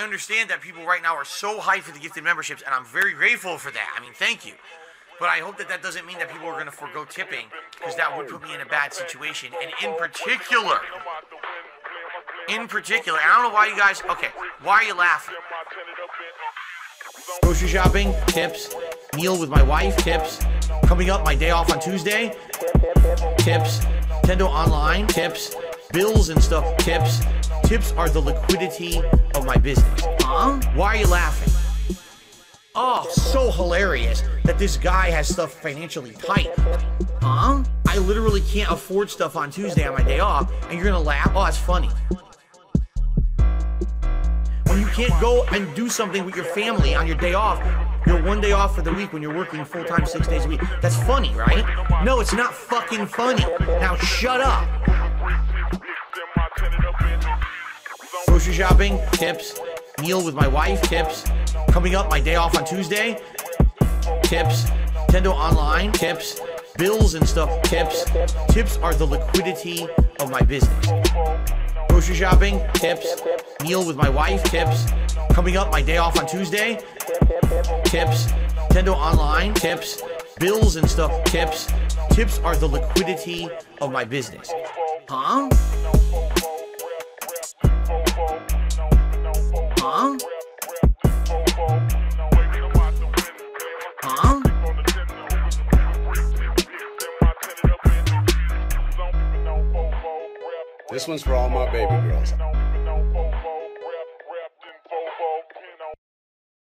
I understand that people right now are so hyped for the gifted memberships, and I'm very grateful for that. I mean, thank you. But I hope that that doesn't mean that people are going to forego tipping, because that would put me in a bad situation. And in particular, in particular, I don't know why you guys. Okay, why are you laughing? Grocery shopping, tips. Meal with my wife, tips. Coming up, my day off on Tuesday, tips. Nintendo Online, tips. Bills and stuff, tips. Tips are the liquidity of my business. Huh? Why are you laughing? Oh, so hilarious that this guy has stuff financially tight. Huh? I literally can't afford stuff on Tuesday on my day off, and you're gonna laugh? Oh, it's funny. When you can't go and do something with your family on your day off, your one day off for the week when you're working full time six days a week. That's funny, right? No, it's not fucking funny. Now shut up. Grocery shopping, tips. Meal with my wife, tips. Coming up, my day off on Tuesday, tips. Nintendo Online, tips. Bills and stuff, tips. Tips are the liquidity of my business. Grocery shopping, tips. Meal with my wife, tips. Coming up, my day off on Tuesday, tips. Nintendo Online, tips. Bills and stuff, tips. Tips are the liquidity of my business. Huh? This one's for all my baby girls. Oh, oh.